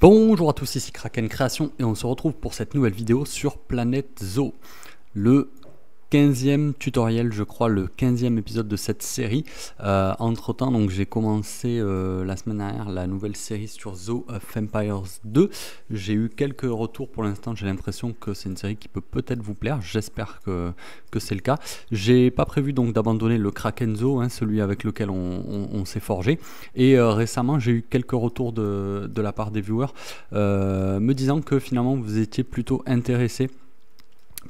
Bonjour à tous, ici Kraken Création et on se retrouve pour cette nouvelle vidéo sur Planète Zoo. Le 15e tutoriel, je crois, le 15e épisode de cette série. Euh, entre temps, donc j'ai commencé euh, la semaine dernière la nouvelle série sur Zoo of Empires 2. J'ai eu quelques retours pour l'instant. J'ai l'impression que c'est une série qui peut peut-être vous plaire. J'espère que, que c'est le cas. J'ai pas prévu donc d'abandonner le Kraken Zoo, hein, celui avec lequel on, s'est forgé. Et euh, récemment, j'ai eu quelques retours de, de, la part des viewers me disant que finalement vous étiez plutôt intéressés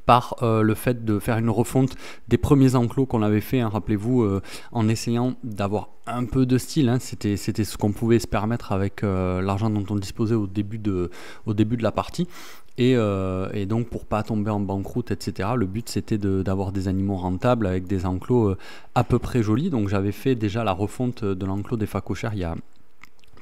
par euh, le fait de faire une refonte des premiers enclos qu'on avait fait, hein, rappelez-vous, euh, en essayant d'avoir un peu de style. Hein. c'était, ce qu'on pouvait se permettre avec euh, l'argent dont on disposait au début de, la partie. Et, et donc pour pas tomber en banqueroute, etc., le but c'était d'avoir des animaux rentables avec des enclos à peu près jolis. Donc j'avais fait déjà la refonte de l'enclos des facochères il y a,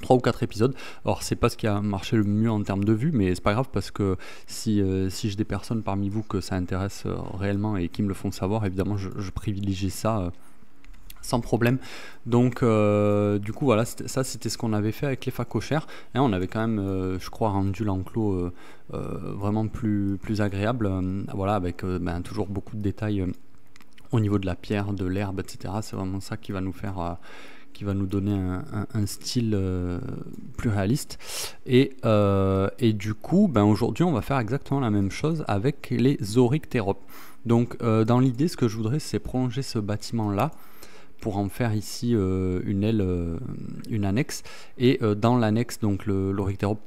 3 ou 4 épisodes. Alors c'est pas ce qui a marché le mieux en termes de vues, mais c'est pas grave parce que si, euh, si j'ai des personnes parmi vous que ça intéresse euh, réellement et qui me le font savoir, évidemment je, privilégie ça euh, sans problème. Donc du coup voilà, ça c'était ce qu'on avait fait avec les facochères. Et on avait quand même, je crois, rendu l'enclos vraiment plus, plus agréable. voilà, avec ben, toujours beaucoup de détails au niveau de la pierre, de l'herbe, etc. C'est vraiment ça qui va nous faire qui va nous donner un, style euh, plus réaliste. Et, euh, et, du coup, ben aujourd'hui, on va faire exactement la même chose avec les Oryctéropes. Donc, euh, dans l'idée, ce que je voudrais, c'est prolonger ce bâtiment-là pour en faire ici une aile, une annexe. Et dans l'annexe, donc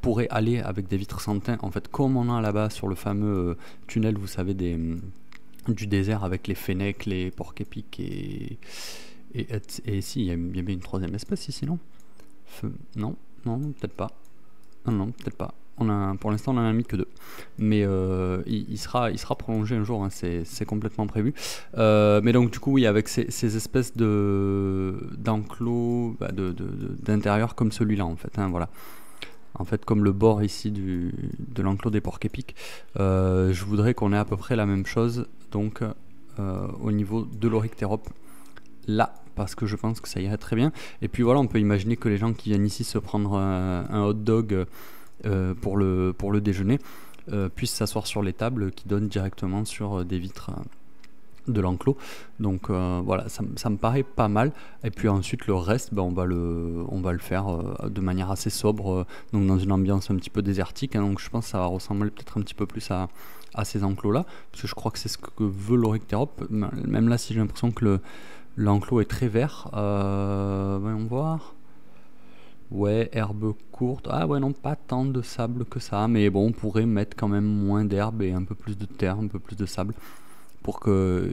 pourrait aller avec des vitres sans teint, en fait, comme on a là-bas sur le fameux tunnel, vous savez, des, du désert avec les fennecs, les porcs épiques et et, et, si, il y, a bien une troisième espèce ici, non? Non, non, peut-être pas. Non, non, peut-être pas. On a, pour l'instant, on en a mis que deux. Mais euh, il, sera, il sera prolongé un jour, hein, c'est complètement prévu. Euh, mais donc, du coup, oui, avec ces, espèces d'enclos bah, d'intérieur comme celui-là, en fait. Hein, voilà. En fait, comme le bord ici du, de l'enclos des porcs épiques, euh, je voudrais qu'on ait à peu près la même chose, donc au niveau de l'Oryctérope là parce que je pense que ça irait très bien. Et puis voilà, on peut imaginer que les gens qui viennent ici se prendre un, hot dog euh, pour, le, pour le déjeuner euh, puissent s'asseoir sur les tables qui donnent directement sur des vitres de l'enclos. Donc euh, voilà, ça, me paraît pas mal. Et puis ensuite le reste, ben, on, va le, on va le faire de manière assez sobre, donc dans une ambiance un petit peu désertique. Hein. donc je pense que ça va ressembler peut-être un petit peu plus à, à ces enclos-là, parce que je crois que c'est ce que veut l'Oryctérope. Même là, si j'ai l'impression que le, L'enclos est très vert. Euh, voyons voir. Ouais, herbe courte. Ah ouais, non, pas tant de sable que ça. Mais bon, on pourrait mettre quand même moins d'herbe et un peu plus de terre, un peu plus de sable. Pour que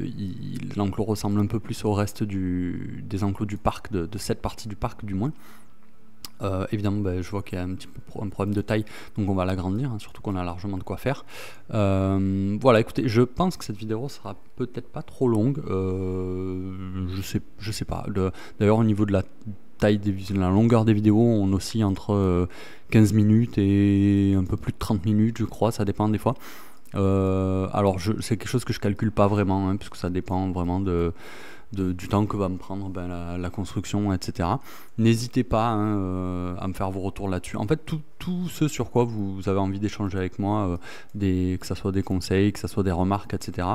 l'enclos ressemble un peu plus au reste du, des enclos du parc, de cette partie du parc du moins. Euh, évidemment, ben, je vois qu'il y a un petit peu un problème de taille, donc on va l'agrandir, hein, surtout qu'on a largement de quoi faire. Euh, voilà, écoutez, je pense que cette vidéo sera peut-être pas trop longue. Euh, je sais, je sais pas. D'ailleurs, au niveau de la taille des la longueur des vidéos, on oscille entre 15 minutes et un peu plus de 30 minutes, je crois, ça dépend des fois. alors, c'est quelque chose que je calcule pas vraiment, hein, puisque ça dépend vraiment de du temps que va me prendre ben, la, construction, etc. N'hésitez pas hein, euh, à me faire vos retours là-dessus. En fait, tout, ce sur quoi vous, avez envie d'échanger avec moi, euh, que ce soit des conseils, que ce soit des remarques, etc.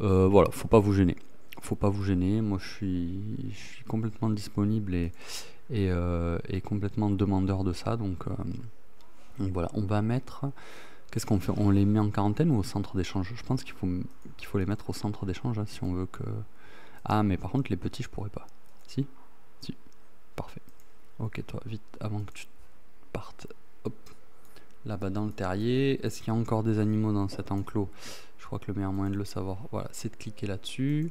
Euh, voilà, faut pas vous gêner. Faut pas vous gêner. Moi, je suis, complètement disponible euh, et, complètement demandeur de ça. Donc, voilà, on va mettre. Qu'est-ce qu'on fait? On les met en quarantaine ou au centre d'échange? Je pense qu'il faut, qu'il faut les mettre au centre d'échange hein, si on veut que. Ah, mais par contre, les petits, je pourrais pas. Si? Si. Parfait. Ok, toi, vite, avant que tu partes. Hop. Là-bas dans le terrier. Est-ce qu'il y a encore des animaux dans cet enclos? Je crois que le meilleur moyen de le savoir, voilà, c'est de cliquer là-dessus.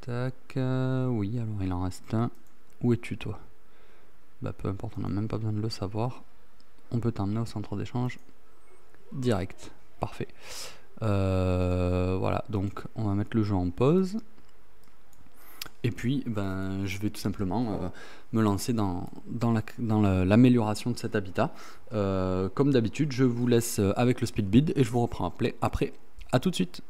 Tac. Euh, oui, alors il en reste un. Où es-tu, toi? Bah, peu importe, on n'a même pas besoin de le savoir. On peut t'emmener au centre d'échange direct. Parfait. Euh, voilà, donc on va mettre le jeu en pause. Et puis, ben, je vais tout simplement euh, me lancer dans, l'amélioration de cet habitat. Euh, comme d'habitude, je vous laisse euh, avec le speedbid et je vous reprends après. après. À tout de suite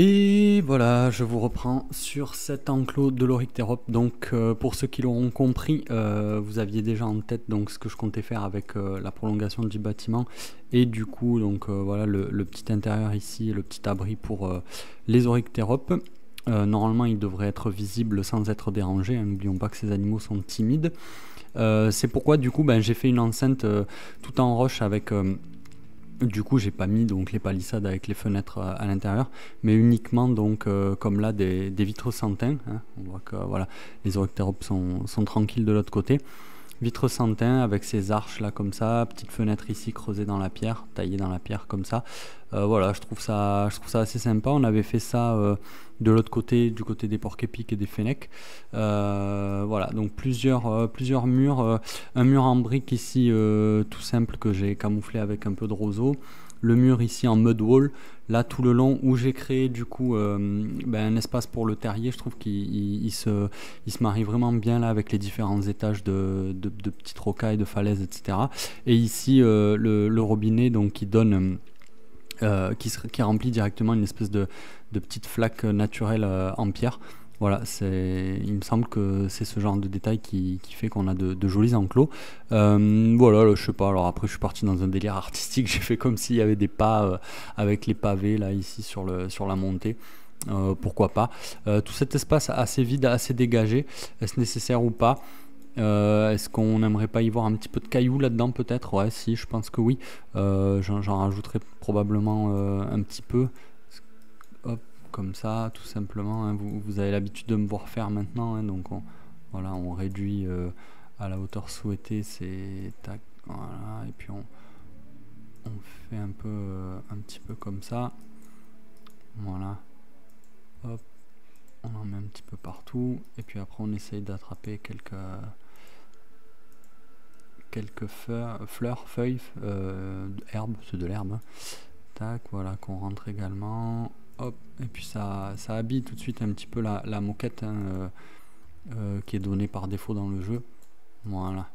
Et voilà, je vous reprends sur cet enclos de l'Orictérope. Donc, euh, pour ceux qui l'auront compris, euh, vous aviez déjà en tête donc ce que je comptais faire avec euh, la prolongation du bâtiment et du coup, donc voilà le, petit intérieur ici, le petit abri pour les Orictéropes. normalement, il devrait être visible sans être dérangé. Hein. N'oublions pas que ces animaux sont timides. C'est pourquoi du coup, ben, j'ai fait une enceinte tout en roche avec du coup, j'ai pas mis donc les palissades avec les fenêtres à, l'intérieur, mais uniquement donc euh, comme là des, vitres sans teint. Hein. On voit que voilà, les oroctéropes sont, sont tranquilles de l'autre côté. Vitre sans teint avec ces arches là comme ça, petite fenêtre ici creusée dans la pierre, taillée dans la pierre comme ça. Euh, voilà, je trouve ça, je trouve ça assez sympa. On avait fait ça euh, de l'autre côté, du côté des porcs épiques et des fennecs. Euh, voilà, donc plusieurs, plusieurs murs. un mur en briques ici, tout simple que j'ai camouflé avec un peu de roseau le mur ici en mud wall, là tout le long où j'ai créé du coup euh, ben, un espace pour le terrier, je trouve qu'il se, marie vraiment bien là avec les différents étages de, petites rocailles, de falaises, etc. Et ici euh, le, robinet donc qui donne... Euh, qui, remplit directement une espèce de petite flaque naturelle en pierre. Voilà, il me semble que c'est ce genre de détail qui, fait qu'on a de, jolis enclos. Euh, voilà, je sais pas. Alors après, je suis parti dans un délire artistique. J'ai fait comme s'il y avait des pas euh, avec les pavés là ici sur la montée. Euh, pourquoi pas Tout cet espace assez vide, assez dégagé, est-ce nécessaire ou pas? Est-ce qu'on n'aimerait pas y voir un petit peu de cailloux là-dedans peut-être? Ouais, si, je pense que oui. j'en rajouterai probablement un petit peu comme ça, tout simplement. Hein. Vous, avez l'habitude de me voir faire maintenant, hein, donc on, voilà, on réduit euh, à la hauteur souhaitée, c'est tac, voilà, et puis on, on fait un peu, euh, un petit peu comme ça, voilà, hop, on en met un petit peu partout, et puis après on essaye d'attraper quelques quelques fleurs, fleurs feuilles, euh, herbes, c'est de l'herbe, hein. tac, voilà, qu'on rentre également, Hop, et puis ça, ça habille tout de suite un petit peu la, moquette hein, euh, euh, qui est donnée par défaut dans le jeu. Voilà.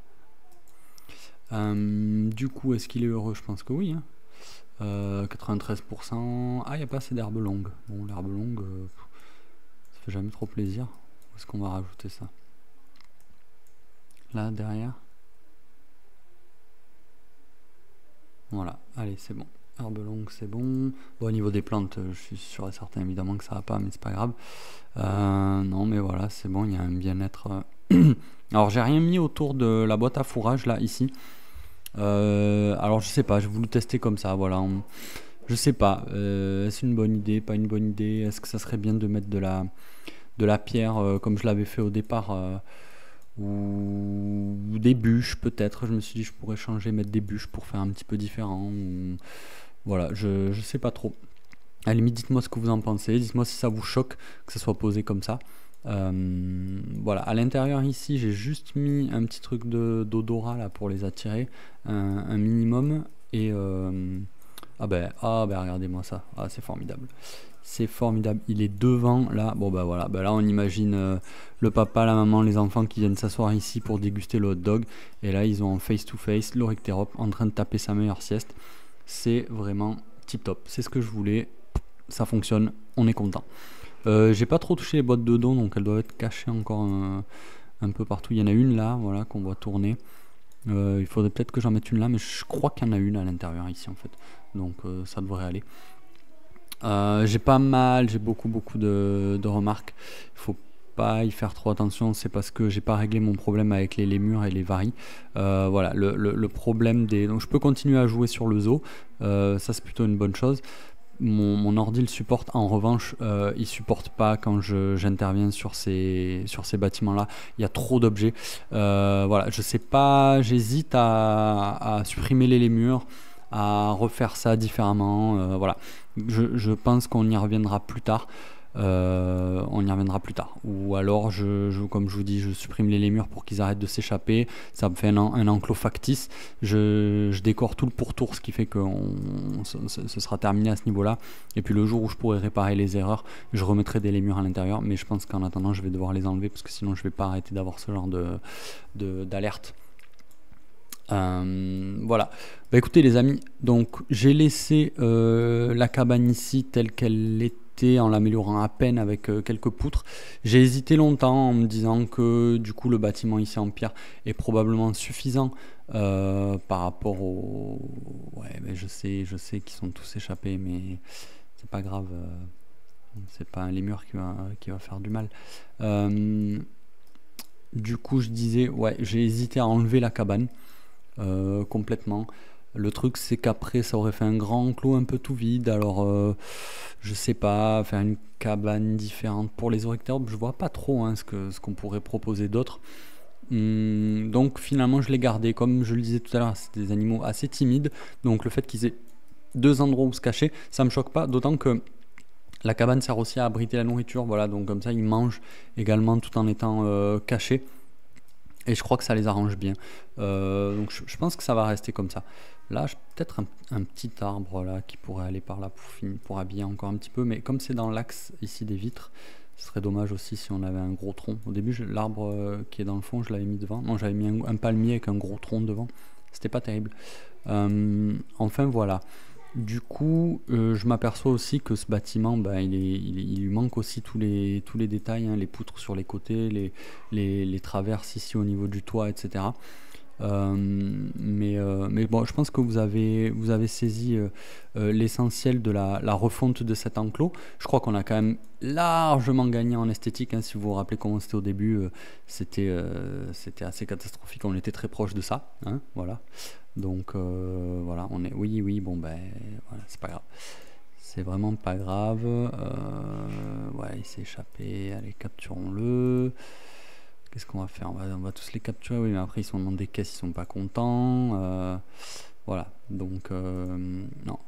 Euh, du coup, est-ce qu'il est heureux? Je pense que oui. 93%. Hein. Ah, il n'y a pas assez d'herbe longue. Bon, l'herbe longue, ça fait jamais trop plaisir. Où est-ce qu'on va rajouter ça? Là, derrière? Voilà, allez, c'est bon. Herbe longue, c'est bon. Bon, au niveau des plantes, je suis sûr et certain évidemment que ça va pas, mais c'est pas grave. Euh, non, mais voilà, c'est bon, il y a un bien-être. Euh. alors, j'ai rien mis autour de la boîte à fourrage là, ici. Euh, alors, je sais pas, j'ai voulu tester comme ça, voilà. Je sais pas, est-ce une bonne idée, pas une bonne idée? Est-ce que ça serait bien de mettre de la, de la pierre comme je l'avais fait au départ ou, des bûches peut-être. Je me suis dit je pourrais changer, mettre des bûches pour faire un petit peu différent. Voilà, je, je sais pas trop. À la limite, dites-moi ce que vous en pensez. Dites-moi si ça vous choque que ça soit posé comme ça. Euh, voilà, à l'intérieur ici, j'ai juste mis un petit truc d'odorat là pour les attirer, un, minimum. Et euh, ah ben, ah ben, regardez-moi ça, ah c'est formidable. C'est formidable. Il est devant là. Bon bah voilà. Bah là on imagine euh, le papa, la maman, les enfants qui viennent s'asseoir ici pour déguster le hot dog. Et là ils ont en face to face l'Orictérope en train de taper sa meilleure sieste. C'est vraiment tip top. C'est ce que je voulais. Ça fonctionne. On est content. Euh, j'ai pas trop touché les boîtes de dons donc elles doivent être cachées encore un, peu partout. Il y en a une là, voilà, qu'on voit tourner. Euh, il faudrait peut-être que j'en mette une là, mais je crois qu'il y en a une à l'intérieur ici en fait. Donc ça devrait aller. Euh, j'ai pas mal, j'ai beaucoup beaucoup de, remarques. Il faut pas y faire trop attention, c'est parce que j'ai pas réglé mon problème avec les lémurs et les varis. Euh, voilà, le, problème des. Donc je peux continuer à jouer sur le zoo, euh, ça c'est plutôt une bonne chose. Mon, ordi le supporte, en revanche, il supporte pas quand j'interviens sur ces, sur ces bâtiments-là. Il y a trop d'objets. voilà, je sais pas, j'hésite à, supprimer les lémurs à refaire ça différemment. Euh, voilà, je, pense qu'on y reviendra plus tard. Euh, on y reviendra plus tard. Ou alors, je, comme je vous dis, je supprime les lémurs pour qu'ils arrêtent de s'échapper. Ça me fait un, enclos factice. Je, décore tout le pourtour, ce qui fait que ce, sera terminé à ce niveau-là. Et puis le jour où je pourrai réparer les erreurs, je remettrai des lémurs à l'intérieur. Mais je pense qu'en attendant, je vais devoir les enlever parce que sinon, je vais pas arrêter d'avoir ce genre de d'alerte. Euh, voilà. Bah écoutez les amis, donc j'ai laissé euh, la cabane ici telle qu'elle hésité en l'améliorant à peine avec quelques poutres. J'ai hésité longtemps en me disant que du coup le bâtiment ici en pierre est probablement suffisant par rapport au... Ouais, mais je sais, je sais qu'ils sont tous échappés, mais c'est pas grave. c'est pas un lémur qui va, qui va faire du mal. du coup, je disais, ouais, j'ai hésité à enlever la cabane complètement. Le truc, c'est qu'après, ça aurait fait un grand enclos un peu tout vide. Alors, euh, je sais pas, faire une cabane différente pour les oryctéropes, je vois pas trop hein, ce qu'on pourrait proposer d'autre. Hum, donc, finalement, je l'ai gardé. Comme je le disais tout à l'heure, c'est des animaux assez timides. Donc, le fait qu'ils aient deux endroits où se cacher, ça me choque pas. D'autant que la cabane sert aussi à abriter la nourriture. Voilà, donc comme ça, ils mangent également tout en étant euh, cachés. Et je crois que ça les arrange bien. Euh, donc je, pense que ça va rester comme ça. Là, peut-être un, petit arbre là qui pourrait aller par là pour, pour habiller encore un petit peu. Mais comme c'est dans l'axe ici des vitres, ce serait dommage aussi si on avait un gros tronc. Au début, l'arbre euh, qui est dans le fond, je l'avais mis devant. Non, j'avais mis un, palmier avec un gros tronc devant. C'était pas terrible. Euh, enfin, voilà. Du coup, euh, je m'aperçois aussi que ce bâtiment, bah, il, lui manque aussi tous les, tous les détails, hein, les poutres sur les côtés, les, les, traverses ici au niveau du toit, etc. Euh, mais, euh, mais bon, je pense que vous avez, vous avez saisi l'essentiel de la, refonte de cet enclos. Je crois qu'on a quand même largement gagné en esthétique. Hein, si vous vous rappelez comment c'était au début, c'était c'était assez catastrophique. On était très proche de ça. Hein, voilà. Donc euh, voilà, on est. Oui, oui, bon ben voilà, c'est pas grave. C'est vraiment pas grave. Euh, ouais, il s'est échappé. Allez, capturons-le. Qu'est-ce qu'on va faire? On va, on va, tous les capturer. Oui, mais après ils sont dans des caisses, ils sont pas contents. Euh, voilà. Donc non.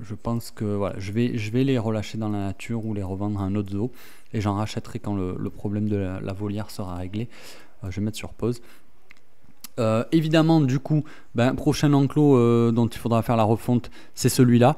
Je pense que voilà, je vais, je vais les relâcher dans la nature ou les revendre à un autre zoo et j'en rachèterai quand le, problème de la, la, volière sera réglé. je vais mettre sur pause. Euh, évidemment, du coup, ben, prochain enclos euh, dont il faudra faire la refonte, c'est celui-là.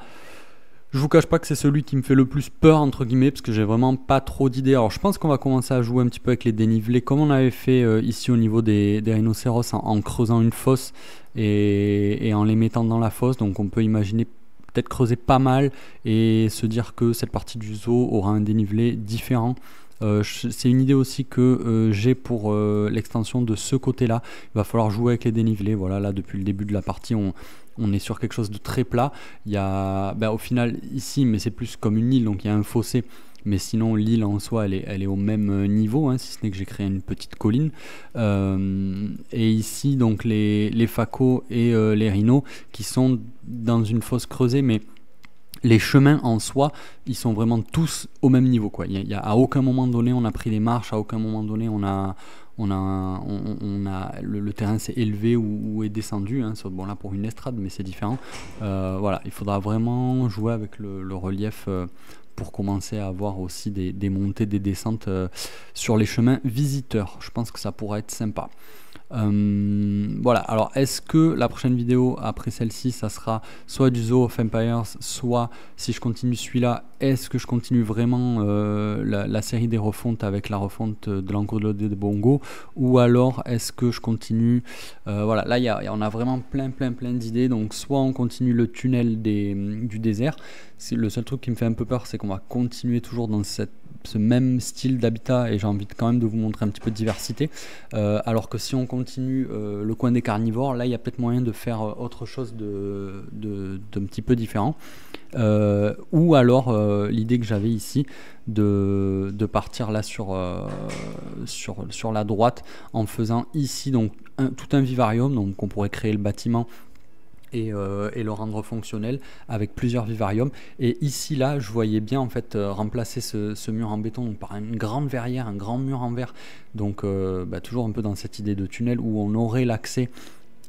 Je vous cache pas que c'est celui qui me fait le plus peur, entre guillemets, parce que j'ai vraiment pas trop d'idées. Alors, je pense qu'on va commencer à jouer un petit peu avec les dénivelés, comme on avait fait euh, ici au niveau des, rhinocéros, en, creusant une fosse et, en les mettant dans la fosse. Donc, on peut imaginer peut-être creuser pas mal et se dire que cette partie du zoo aura un dénivelé différent euh, c'est une idée aussi que euh, j'ai pour euh, l'extension de ce côté-là. Il va falloir jouer avec les dénivelés. Voilà, là depuis le début de la partie, on, est sur quelque chose de très plat. Il y a, ben, au final ici, mais c'est plus comme une île, donc il y a un fossé. Mais sinon, l'île en soi, elle est, au même niveau, hein, si ce n'est que j'ai créé une petite colline. et ici, donc les, les facos et les rhinos qui sont dans une fosse creusée, mais les chemins en soi, ils sont vraiment tous au même niveau. Quoi. Y a, à aucun moment donné, on a pris des marches, à aucun moment donné, on a, on a, on, a le, terrain s'est élevé ou, est descendu. Hein. Bon, là, pour une estrade, mais c'est différent. Euh, voilà, il faudra vraiment jouer avec le, relief euh, pour commencer à avoir aussi des, montées, des descentes euh, sur les chemins visiteurs. Je pense que ça pourrait être sympa. Euh, voilà, alors est-ce que la prochaine vidéo après celle-ci, ça sera soit du Zoo of Empires, soit si je continue celui-là, est-ce que je continue vraiment euh, la, série des refontes avec la refonte de l'enclos de Bongo, ou alors est-ce que je continue, euh, voilà, là y a, on a vraiment plein plein plein d'idées, donc soit on continue le tunnel du désert, le seul truc qui me fait un peu peur, c'est qu'on va continuer toujours dans cette ce même style d'habitat et j'ai envie quand même de vous montrer un petit peu de diversité. Euh, alors que si on continue euh, le coin des carnivores, là il y a peut-être moyen de faire euh, autre chose de, de, petit peu différent. ou alors l'idée que j'avais ici de, de, partir là sur, sur, sur la droite en faisant ici donc tout un vivarium, donc on pourrait créer le bâtiment euh, et, le rendre fonctionnel avec plusieurs vivariums. Et ici, là, je voyais bien en fait euh, remplacer ce, mur en béton par une grande verrière, un grand mur en verre. Donc, euh, bah, toujours un peu dans cette idée de tunnel où on aurait l'accès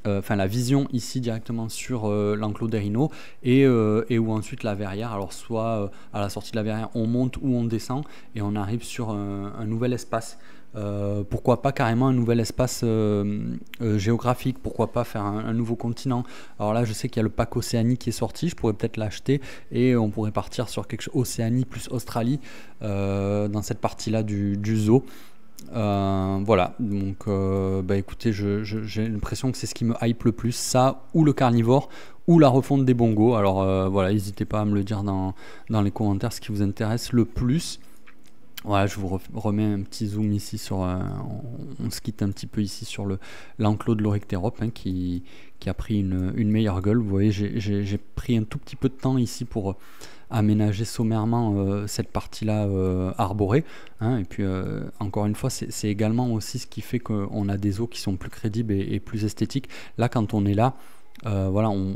enfin la vision ici directement sur l'enclos des rhinos et, et, où ensuite la verrière, alors soit à la sortie de la verrière on monte ou on descend et on arrive sur un nouvel espace. Euh, pourquoi pas carrément un nouvel espace euh, euh, géographique Pourquoi pas faire un, nouveau continent Alors là, je sais qu'il y a le pack Océanie qui est sorti, je pourrais peut-être l'acheter et on pourrait partir sur quelque chose Océanie plus Australie dans cette partie-là du, zoo. voilà, donc bah écoutez, j'ai l'impression que c'est ce qui me hype le plus, ça ou le carnivore ou la refonte des bongos. Alors voilà, n'hésitez pas à me le dire dans, dans les commentaires ce qui vous intéresse le plus. Voilà, je vous remets un petit zoom ici sur. Euh, on, se quitte un petit peu ici sur le l'enclos de l'Oryctérope hein, qui, qui, a pris une, une, meilleure gueule. Vous voyez, j'ai pris un tout petit peu de temps ici pour euh, aménager sommairement euh, cette partie-là arborée. Hein, et puis, encore une fois, c'est également aussi ce qui fait qu'on a des eaux qui sont plus crédibles et plus esthétiques. Là, quand on est là, euh, voilà, on,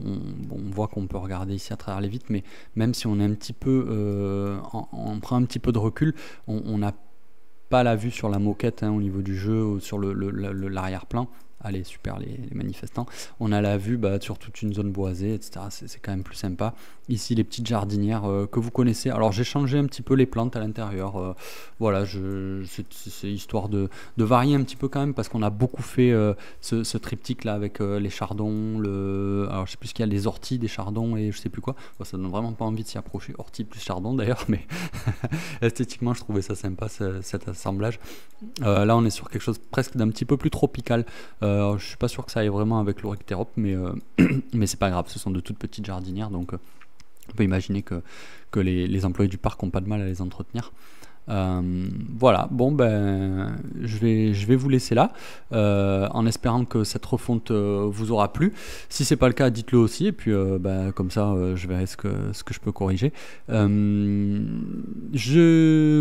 voit qu'on peut regarder ici à travers les vitres, mais même si on est un petit peu, euh, on, prend un petit peu de recul, on n'a pas la vue sur la moquette hein, au niveau du jeu sur l'arrière-plan allez super les, manifestants. On a la vue bah, sur toute une zone boisée, etc. C'est quand même plus sympa. Ici les petites jardinières euh, que vous connaissez. Alors j'ai changé un petit peu les plantes à l'intérieur. Euh, voilà, c'est histoire de, varier un petit peu quand même parce qu'on a beaucoup fait euh, ce, triptyque là avec les chardons, alors je sais plus ce qu'il y a, les orties, des chardons et je sais plus quoi. ça donne vraiment pas envie de s'y approcher. Orties plus chardon d'ailleurs, mais esthétiquement je trouvais ça sympa cet assemblage. là on est sur quelque chose presque d'un petit peu plus tropical. Je suis pas sûr que ça aille vraiment avec l'Oryctérope, mais, mais c'est pas grave, ce sont de toutes petites jardinières, donc on peut imaginer que, les, employés du parc n'ont pas de mal à les entretenir. voilà, bon ben je vais, je vais vous laisser là en espérant que cette refonte vous aura plu. Si c'est pas le cas, dites-le aussi et puis ben, comme ça je verrai ce que, ce que je peux corriger. je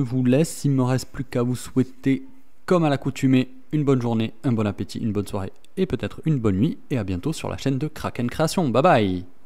vous laisse, il me reste plus qu'à vous souhaiter comme à l'accoutumée une bonne journée, un bon appétit, une bonne soirée et peut-être une bonne nuit. Et à bientôt sur la chaîne de Kraken Création. Bye bye